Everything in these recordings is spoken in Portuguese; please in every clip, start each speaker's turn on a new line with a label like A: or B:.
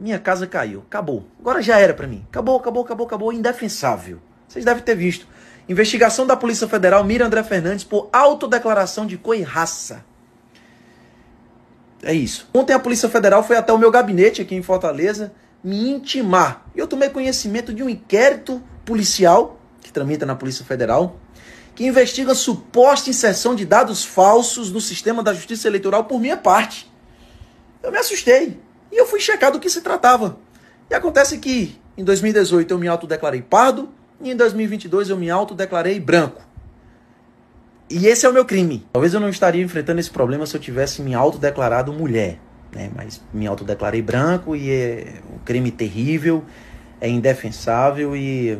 A: minha casa caiu. Acabou. Agora já era para mim. Acabou, acabou, acabou, acabou. Indefensável. Vocês devem ter visto. Investigação da Polícia Federal mira André Fernandes por autodeclaração de cor e raça. É isso. Ontem a Polícia Federal foi até o meu gabinete aqui em Fortaleza me intimar. Eu tomei conhecimento de um inquérito policial que tramita na Polícia Federal que investiga suposta inserção de dados falsos no sistema da Justiça Eleitoral por minha parte. Eu me assustei e eu fui checar do que se tratava. E acontece que em 2018 eu me autodeclarei pardo e em 2022 eu me autodeclarei branco. E esse é o meu crime. Talvez eu não estaria enfrentando esse problema se eu tivesse me autodeclarado mulher. Né? Mas me autodeclarei branco e é um crime terrível, é indefensável e.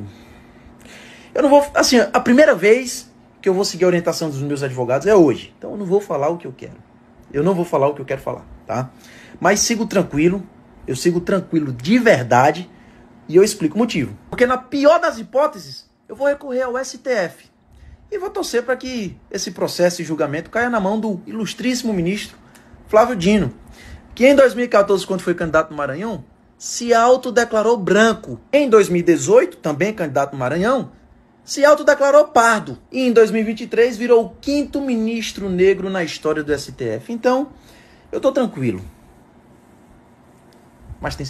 A: Eu não vou. Assim, a primeira vez que eu vou seguir a orientação dos meus advogados é hoje. Então eu não vou falar o que eu quero. Eu não vou falar o que eu quero falar, tá? Mas sigo tranquilo, eu sigo tranquilo de verdade e eu explico o motivo. Porque na pior das hipóteses, eu vou recorrer ao STF. E vou torcer para que esse processo e julgamento caia na mão do ilustríssimo ministro Flávio Dino, que em 2014, quando foi candidato no Maranhão, se autodeclarou branco. Em 2018, também candidato no Maranhão, se autodeclarou pardo. E em 2023 virou o quinto ministro negro na história do STF. Então, eu tô tranquilo. Mas tem